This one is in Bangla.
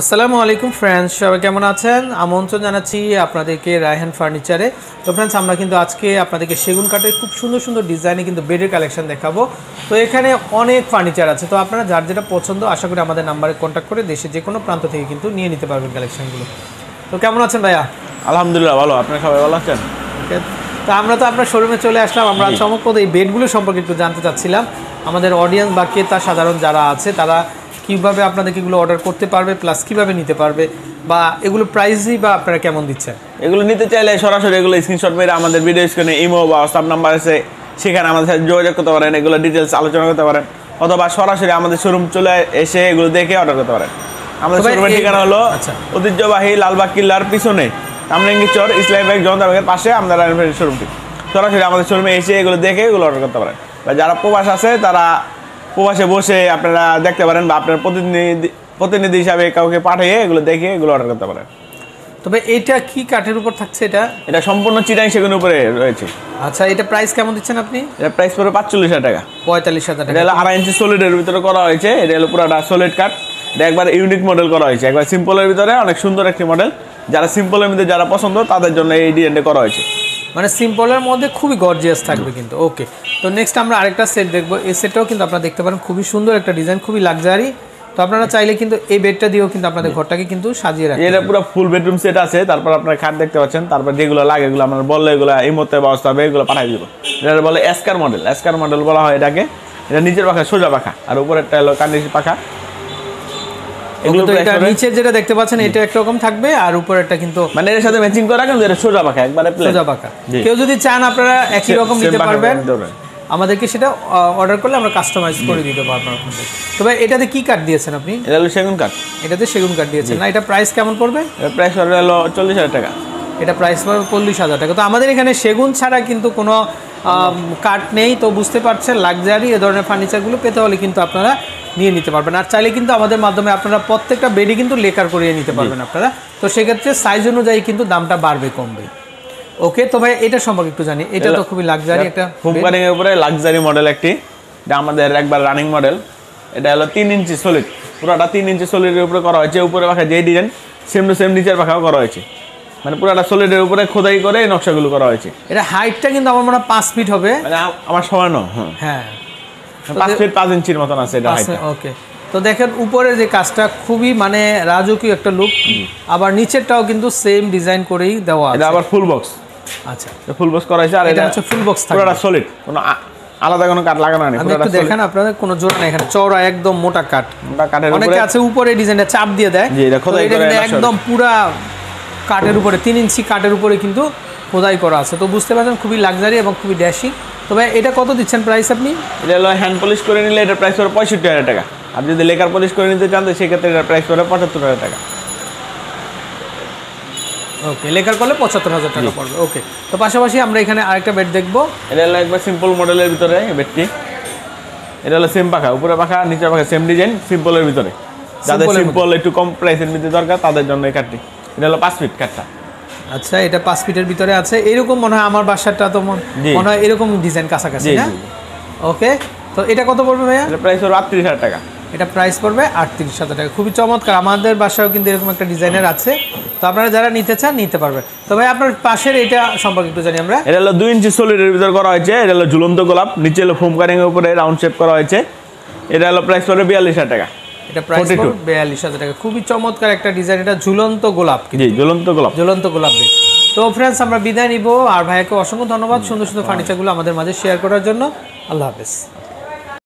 আসসালামু আলাইকুম ফ্রেন্ডস সবাই কেমন আছেন? আমন্ত্রণ জানাচ্ছি আপনাদেরকে রায়হান ফার্নিচারে তো ফ্রেন্ডস আমরা কিন্তু আজকে আপনাদেরকে সেগুন কাঠের খুব সুন্দর সুন্দর ডিজাইনে কিন্তু বেডের কালেকশন দেখাবো। তো এখানে অনেক ফার্নিচার আছে। তো আপনারা যার যেটা পছন্দ আশা করি আমাদের নাম্বারে কন্ট্যাক্ট করে দেশে যে কোনো প্রান্ত থেকে কিন্তু নিয়ে নিতে পারবেন কালেকশনগুলো তো কেমন আছেন ভাইয়া? আলহামদুলিল্লাহ ভালো। আপনার সবাই ভালো আছেন? তো আমরা তো আপনার শোরুমে চলে আসলাম। আমরা চমকপ্রদ এই বেডগুলো সম্পর্কে একটু জানতে চাচ্ছিলাম। আমাদের অডিয়েন্স বা ক্রেতা সাধারণ যারা আছে তারা কীভাবে আপনাদেরকে এগুলো অর্ডার করতে পারবে প্লাস কীভাবে নিতে পারবে বা এগুলো প্রাইসই বা আপনারা কেমন দিচ্ছেন? এগুলো নিতে চাইলে সরাসরি এগুলো স্ক্রিনশট মেরে আমাদের ভিডিও স্ক্রিনে ইমো বা হোয়াটসঅ্যাপ নাম্বার আছে সেখানে আমাদের সাথে যোগাযোগ করতে পারেন এগুলো ডিটেলস আলোচনা করতে পারেন অথবা সরাসরি আমাদের শোরুম চলে এসে এগুলো দেখে অর্ডার করতে পারেন। আমাদের শোরুমের ঠিকানা হলো আচ্ছা। ঐতিহ্যবাহী লালবাগ কিল্লার পিছনে কামরাঙ্গি চর ইসলাম ব্যাংক জনতা ব্যাংকের পাশে আমাদের শোরুমটি সরাসরি আমাদের শোরুমে এসে এগুলো দেখে এগুলো অর্ডার করতে পারেন। বা যারা প্রবাস আছে তারা প্রবাসে বসে আপনারা দেখতে পারেন বা আপনার প্রতিনিধি প্রতিনিধি হিসাবে কাউকে পাঠিয়ে এগুলো দেখে এগুলো অর্ডার করতে পারেন। তবে এটা কি কাঠের উপর থাকছে এটা? এটা সম্পূর্ণ চিটাং সেগুনের উপরে রয়েছে। আচ্ছা এটা প্রাইস কেমন দিচ্ছেন আপনি? এটা প্রাইস পড়বে পাঁচচল্লিশ হাজার টাকা। পঁয়তাল্লিশ হাজার এটা টাকা। হলো আড়াই ইঞ্চি সলিডের ভিতরে করা হয়েছে। এটা হলো পুরোটা সলিড কাট এটা একবার ইউনিক মডেল করা হয়েছে। একবার সিম্পলের ভিতরে অনেক সুন্দর একটি মডেল যারা সিম্পলের মধ্যে যারা পছন্দ তাদের জন্য এই ডিজাইনটা করা হয়েছে। মানে সিম্পলের মধ্যে খুবই গর্জিয়াস থাকবে কিন্তু ওকে তো নেক্সট আমরা আরেকটা সেট দেখব। এই সেটটাও কিন্তু আপনারা দেখতে পারেন খুবই সুন্দর একটা ডিজাইন খুবই লাক্সারি তো আপনারা চাইলে কিন্তু এই বেডটা দিয়েও কিন্তু আপনাদের ঘরটাকে কিন্তু সাজিয়ে রাখতে এটা পুরো ফুল বেডরুম সেট আছে তারপর আপনার খাট দেখতে পাচ্ছেন তারপর যেগুলো লাগে এগুলো আপনার বললে এগুলো এই মধ্যে ব্যবস্থা হবে এগুলো পাঠিয়ে দিব। এটা বলে এসকার মডেল এসকার মডেল বলা হয় এটাকে। এটা নিচের পাখা সোজা পাখা আর উপরেরটা হলো কান্দির পাখা। এগুলো তো এটা পড়বে- যেটা দেখতে পাচ্ছেন এটা একরকম থাকবে আর উপরেরটা কিন্তু মানে এর সাথে ম্যাচিং করা কিন্তু এটা সোজা একবারে সোজা পাকা কেউ যদি চান আপনারা একই রকম নিতে পারবেন। আমাদেরকে সেটা অর্ডার করলে আমরা কাস্টমাইজ করে দিতে পারব আপনাদের। তবে এটাতে কি কাঠ দিয়েছেন আপনি? এটা হলো সেগুন কাঠ এটাতে সেগুন কাঠ দিয়েছেন। না এটা প্রাইস কেমন পড়বে? প্রাইস পড়বে হলো চল্লিশ হাজার টাকা। এটা প্রাইস পড়বে চল্লিশ হাজার টাকা। তো আমাদের এখানে সেগুন ছাড়া কিন্তু কোনো কাঠ নেই তো বুঝতে পারছেন লাক্সারি এ ধরনের ফার্নিচারগুলো পেতে হলে কিন্তু আপনারা নিয়ে নিতে পারবেন। আর চাইলে কিন্তু আমাদের মাধ্যমে আপনারা প্রত্যেকটা বেডে কিন্তু লেকার করিয়ে নিতে পারবেন আপনারা। তো সেক্ষেত্রে সাইজ অনুযায়ী কিন্তু দামটা বাড়বে কমবে। ওকে তো ভাই এটা সম্পর্কে একটু জানি। এটা তো খুবই লাক্সারি একটা bed। এর উপরে লাক্সারি মডেল একটি। এটা আমাদের একবার রানিং মডেল এটা হলো তিন ইঞ্চি সলিড পুরোটা তিন ইঞ্চি সলিডের উপরে করা হয়েছে। উপরে পাখা যে ডিজাইন সেম টু সেম নিচের পাখাও করা হয়েছে। মানে পুরোটা সলিডের উপরে খোদাই করে এই নকশাগুলো করা হয়েছে। এটা হাইটটা কিন্তু আমার মনে হয় পাঁচ ফিট হবে। মানে আমার সমানো হ্যাঁ। হ্যাঁ পাঁচ ফিট পাঁচ ইঞ্চির মতন আছে এটা ওকে তো দেখেন উপরে যে কাজটা খুবই মানে রাজকীয় একটা লুক আবার নিচেরটাও কিন্তু সেম ডিজাইন করেই দেওয়া এটা আছে। আবার ফুল বক্স আচ্ছা। ফুল বক্স করা হয়েছে আর এটা এটা হচ্ছে ফুল বক্স থাকবে। পুরোটা সলিড কোনো আলাদা কোনো কাঠ লাগানো নেই পুরোটা দেখেন আপনাদের কোনো জোড়া নেই এখানে চওড়া একদম মোটা কাঠ। solid। কাঠের অনেকে আছে উপরে ডিজাইনটা চাপ দিয়ে দেয় জি, এটা খোদাই এটা করে একদম পুরা কাঠের উপরে তিন ইঞ্চি কাঠের উপরে কিন্তু খোদাই করা আছে। তো বুঝতে পারছেন খুবই লাক্সারি এবং খুবই ড্যাশিং তবে এটা কত দিচ্ছেন প্রাইস আপনি? এটা হলো হ্যান্ড পলিশ করে নিলে এটার প্রাইস পড়বে পঁয়ষট্টি হাজার টাকা। আর যদি লেকার পলিশ করে নিতে চান তো সেক্ষেত্রে এটার প্রাইস পড়বে পঁচাত্তর হাজার টাকা। ওকে লেখার করলে পঁচাত্তর হাজার টাকা পড়বে। ওকে তো পাশাপাশি আমরা এখানে আরেকটা বেড দেখব। এটা হলো একবার সিম্পল মডেলের ভিতরে বেডটি এটা হলো সেম পাখা উপরে পাখা নিচের পাখা সেম ডিজাইন সিম্পলের ভিতরে। যাদের সিম্পল একটু কম প্রাইসের মধ্যে দরকার তাদের জন্য এই কাঠটি এটা হলো পাঁচ ফিট কাঠটা আচ্ছা এটা পাঁচ ফিটের ভিতরে আছে। এরকম মনে হয় আমার বাসাটা তো মনে হয় এরকম ডিজাইন কাছাকাছি না? জি। ওকে তো এটা কত পড়বে ভাইয়া? প্রাইস হলো আটত্রিশ হাজার টাকা। এটা প্রাইস পড়বে আটত্রিশ হাজার টাকা। খুবই চমৎকার আমাদের বাসায়ও কিন্তু এরকম একটা ডিজাইনের আছে। তো আপনারা যারা নিতে চান নিতে পারবেন। তো ভাই আপনার পাশের এটা সম্পর্কে একটু জানি আমরা। এটা হলো দুই ইঞ্চি সলিডের ভিতর করা হয়েছে। এটা হলো ঝুলন্ত গোলাপ। নিচে হলো ফোম কারিং এর উপরে রাউন্ড শেপ করা হয়েছে। এটা হলো প্রাইস পড়বে বিয়াল্লিশ হাজার টাকা। এটা প্রাইস 42 পড়বে বিয়াল্লিশ হাজার টাকা। খুবই চমৎকার একটা ডিজাইন এটা ঝুলন্ত গোলাপ জি ঝুলন্ত গোলাপ। ঝুলন্ত গোলাপ তো ফ্রেন্ডস আমরা বিদায় নিব। আর ভাইয়াকে অসংখ্য ধন্যবাদ সুন্দর সুন্দর ফার্নিচারগুলো আমাদের মাঝে শেয়ার করার জন্য। আল্লাহ হাফেজ।